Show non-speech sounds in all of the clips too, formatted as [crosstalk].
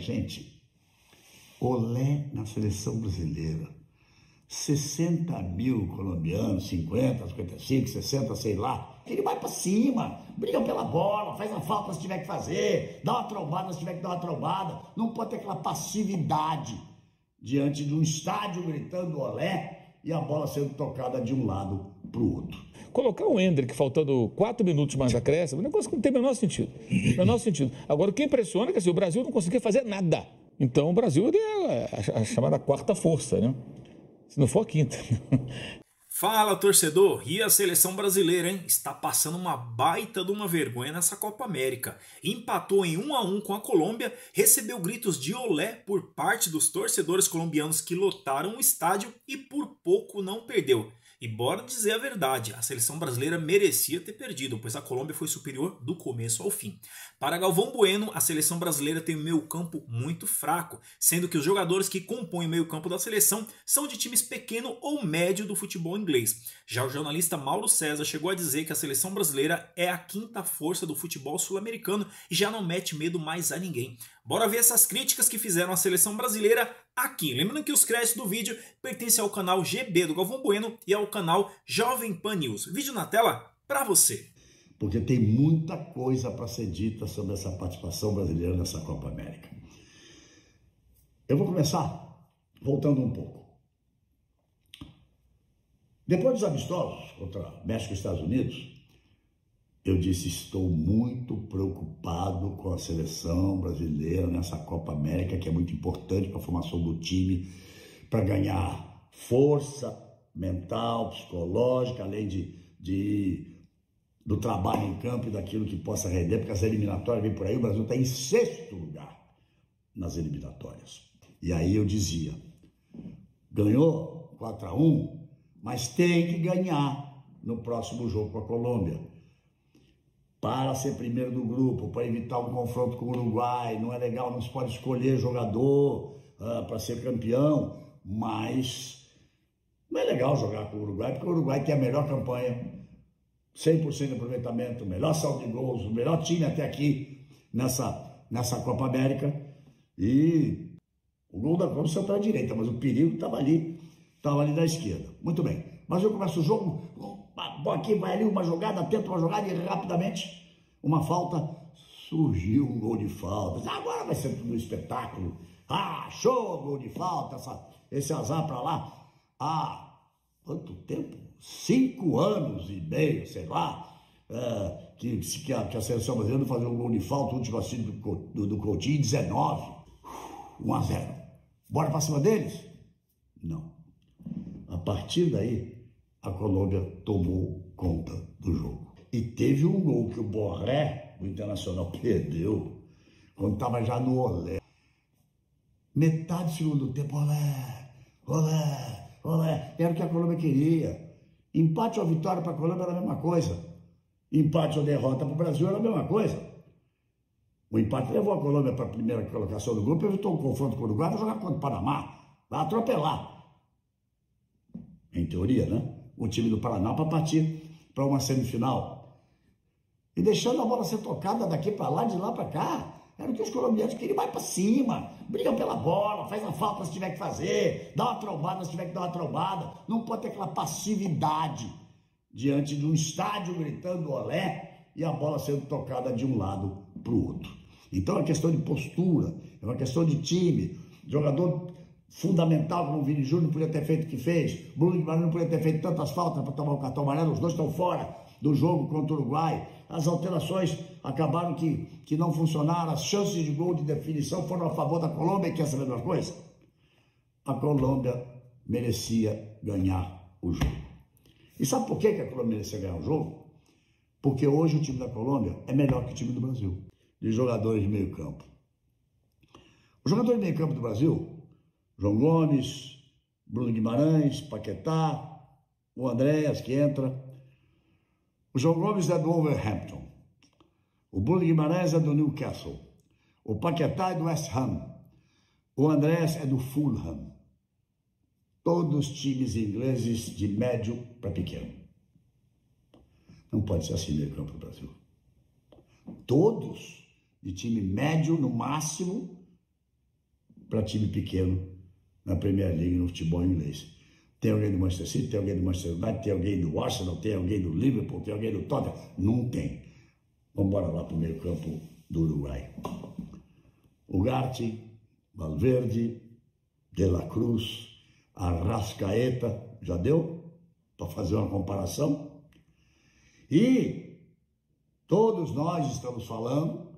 gente. Olé na seleção brasileira. 60 mil colombianos, 50, 55, 60, sei lá. Ele vai para cima, briga pela bola, faz a falta se tiver que fazer, dá uma trombada se tiver que dar uma trombada. Não pode ter aquela passividade diante de um estádio gritando olé e a bola sendo tocada de um lado para o outro. Colocar o Hendrick faltando quatro minutos mais acréscimo, é um negócio que não tem o menor sentido. Menor sentido. Agora, o que impressiona é que assim, o Brasil não conseguia fazer nada. Então, o Brasil é a, a chamada quarta força, né? Se não for a quinta. [laughs] Fala torcedor, e a seleção brasileira, hein? Está passando uma baita de uma vergonha nessa Copa América. Empatou em 1 a 1 com a Colômbia, recebeu gritos de olé por parte dos torcedores colombianos que lotaram o estádio e por pouco não perdeu. E bora dizer a verdade, a seleção brasileira merecia ter perdido, pois a Colômbia foi superior do começo ao fim. Para Galvão Bueno, a seleção brasileira tem um meio-campo muito fraco, sendo que os jogadores que compõem o meio-campo da seleção são de times pequeno ou médio do futebol inglês. Já o jornalista Mauro César chegou a dizer que a seleção brasileira é a quinta força do futebol sul-americano e já não mete medo mais a ninguém. Bora ver essas críticas que fizeram a seleção brasileira aqui. Lembrando que os créditos do vídeo pertencem ao canal GB do Galvão Bueno e ao canal Jovem Pan News. Vídeo na tela para você. Porque tem muita coisa para ser dita sobre essa participação brasileira nessa Copa América. Eu vou começar voltando um pouco. Depois dos amistosos contra México e Estados Unidos, eu disse: estou muito preocupado com a seleção brasileira nessa Copa América, que é muito importante para a formação do time, para ganhar força mental, psicológica, além de, de, do trabalho em campo e daquilo que possa render, porque as eliminatórias vêm por aí, o Brasil está em sexto lugar nas eliminatórias. E aí eu dizia: ganhou 4 a 1 mas tem que ganhar no próximo jogo com a Colômbia para ser primeiro do grupo, para evitar um confronto com o Uruguai. Não é legal, não se pode escolher jogador uh, para ser campeão, mas não é legal jogar com o Uruguai, porque o Uruguai tem a melhor campanha, 100% de aproveitamento, melhor saldo de gols, o melhor time até aqui nessa, nessa Copa América. E o gol da Colômbia saiu para a direita, mas o perigo estava ali, estava ali da esquerda. Muito bem. Mas eu começo o jogo, aqui vai ali uma jogada, tenta uma jogada e rapidamente uma falta, surgiu um gol de falta. Agora vai ser tudo um espetáculo. Ah, show, gol de falta, essa, esse azar para lá. Ah, quanto tempo? Cinco anos e meio, sei lá, é, que, que, a, que a seleção brasileira fazer um gol de falta, o último assim do, do, do Coutinho, 19. 1 a 0. Bora para cima deles? Não. A partir daí, a Colômbia tomou conta do jogo. E teve um gol que o Borré, o Internacional, perdeu, quando estava já no olé. Metade do segundo tempo, olé, olé, olé. Era o que a Colômbia queria. Empate ou vitória para a Colômbia era a mesma coisa. Empate ou derrota para o Brasil era a mesma coisa. O empate levou a Colômbia para a primeira colocação do grupo, evitou um confronto com o Uruguai, vai jogar contra o Panamá, vai atropelar. Em teoria, né? O time do Paraná para partir para uma semifinal. E deixando a bola ser tocada daqui para lá, de lá para cá. Era o que os colombianos queriam, vai para cima, briga pela bola, faz a falta se tiver que fazer, dá uma trombada se tiver que dar uma trombada. Não pode ter aquela passividade diante de um estádio gritando olé e a bola sendo tocada de um lado para o outro. Então é uma questão de postura, é uma questão de time. Jogador fundamental como o Vini Júnior não podia ter feito o que fez, Bruno Guimarães não podia ter feito tantas faltas para tomar o cartão amarelo, os dois estão fora do jogo contra o Uruguai. As alterações acabaram que, que não funcionaram, as chances de gol de definição foram a favor da Colômbia, que é essa mesma coisa. A Colômbia merecia ganhar o jogo. E sabe por que a Colômbia merecia ganhar o jogo? Porque hoje o time da Colômbia é melhor que o time do Brasil, de jogadores de meio campo. Os jogadores de meio campo do Brasil João Gomes, Bruno Guimarães, Paquetá, o Andréas que entra. O João Gomes é do Wolverhampton. O Bruno Guimarães é do Newcastle. O Paquetá é do West Ham. O Andréas é do Fulham. Todos times ingleses de médio para pequeno. Não pode ser assim meio campo do Brasil. Todos de time médio no máximo para time pequeno na Premier League no futebol inglês. Tem alguém do Manchester City, tem alguém do Manchester United, tem alguém do Arsenal, tem alguém do Liverpool, tem alguém do Tottenham? Não tem. Vamos embora lá para o meio campo do Uruguai. Ugarte, Valverde, De La Cruz, Arrascaeta, já deu? Para fazer uma comparação? E todos nós estamos falando,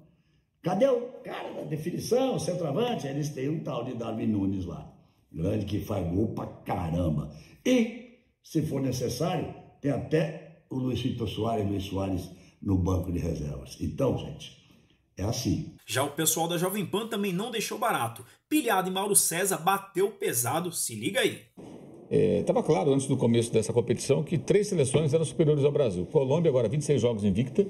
cadê o cara da definição, centroavante? Eles têm um tal de Darwin Nunes lá, grande que faz gol pra caramba. E, se for necessário, tem até o Luiz Vitor Soares, Luiz Soares no banco de reservas. Então, gente, é assim. Já o pessoal da Jovem Pan também não deixou barato. Pilhado e Mauro César bateu pesado, se liga aí. Estava é, claro antes do começo dessa competição que três seleções eram superiores ao Brasil. Colômbia agora 26 jogos invicta,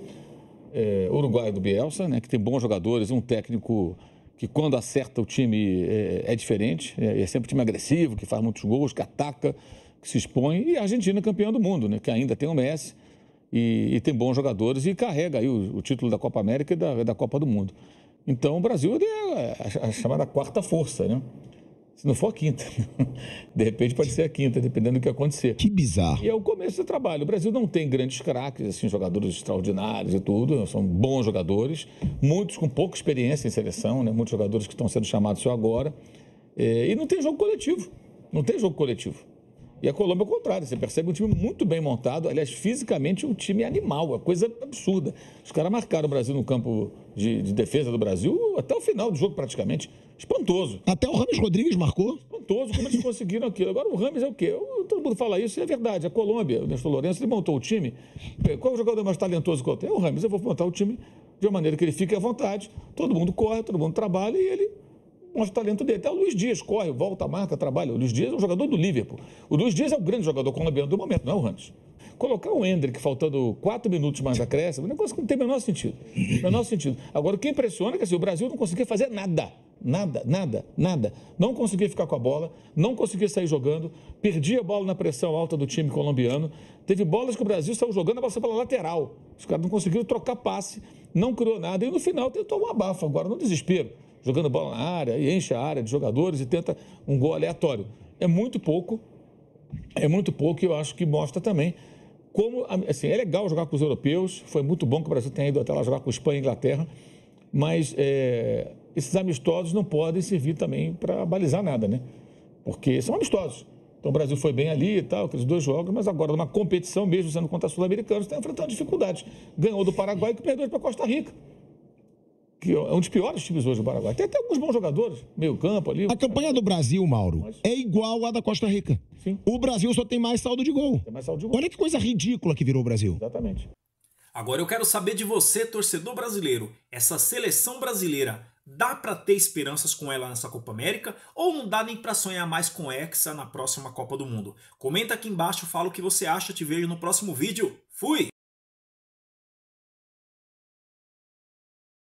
é, Uruguai do Bielsa, né, que tem bons jogadores, um técnico que quando acerta o time é, é diferente, é, é, sempre um time agressivo, que faz muitos gols, que ataca, que se expõe, e a Argentina campeã do mundo, né, que ainda tem o Messi, e, e tem bons jogadores e carrega aí o, o, título da Copa América e da, da Copa do Mundo. Então o Brasil é a, a chamada quarta força, né? Se não for a quinta. [laughs] De repente pode ser a quinta, dependendo do que acontecer. Que bizarro. E é o começo do trabalho. O Brasil não tem grandes craques, assim, jogadores extraordinários e tudo. São bons jogadores, muitos com pouca experiência em seleção, né? muitos jogadores que estão sendo chamados só agora. É, e não tem jogo coletivo. Não tem jogo coletivo. E a Colômbia é o contrário, você percebe um time muito bem montado, aliás, fisicamente um time animal, é coisa absurda. Os caras marcaram o Brasil no campo de, de, defesa do Brasil até o final do jogo praticamente. Espantoso. Até o Rames Rodrigues marcou? Espantoso como eles [laughs] conseguiram aquilo. Agora o Rames é o quê? Todo mundo fala isso e é verdade. A Colômbia, o Nestor Lourenço, ele montou o time. Qual é o jogador mais talentoso que eu tenho? É o Rames. Eu vou montar o time de uma maneira que ele fique à vontade. Todo mundo corre, todo mundo trabalha e ele mostra o talento dele. Até o Luiz Dias corre, volta, marca, trabalha. O Luiz Dias é um jogador do Liverpool. O Luiz Dias é o grande jogador colombiano do momento, não é o Ramos. Colocar o Hendrick faltando quatro minutos mais acréscimo, um negócio que não tem o menor sentido. Menor sentido. Agora, o que impressiona é que assim, o Brasil não conseguia fazer nada. Nada, nada, nada. Não conseguia ficar com a bola, não conseguia sair jogando, perdia a bola na pressão alta do time colombiano. Teve bolas que o Brasil saiu jogando, a bola pela lateral. Os caras não conseguiram trocar passe, não criou nada. E no final tentou um abafo, agora no desespero jogando bola na área e enche a área de jogadores e tenta um gol aleatório. É muito pouco, é muito pouco e eu acho que mostra também como, assim, é legal jogar com os europeus, foi muito bom que o Brasil tenha ido até lá jogar com Espanha e Inglaterra, mas é, esses amistosos não podem servir também para balizar nada, né? Porque são amistosos. Então o Brasil foi bem ali e tal, aqueles dois jogos, mas agora numa competição, mesmo sendo contra sul-americanos, está enfrentando dificuldades. Ganhou do Paraguai que perdeu para Costa Rica que é um dos piores times hoje do Paraguai. Tem até alguns bons jogadores, meio campo ali. A campanha do Brasil, Mauro, Mas... é igual à da Costa Rica. Sim. O Brasil só tem mais saldo de gol. Tem mais saldo de gol. Olha que coisa ridícula que virou o Brasil. Exatamente. Agora eu quero saber de você, torcedor brasileiro. Essa seleção brasileira, dá para ter esperanças com ela nessa Copa América ou não dá nem para sonhar mais com Hexa na próxima Copa do Mundo? Comenta aqui embaixo, fala o que você acha, te vejo no próximo vídeo. Fui!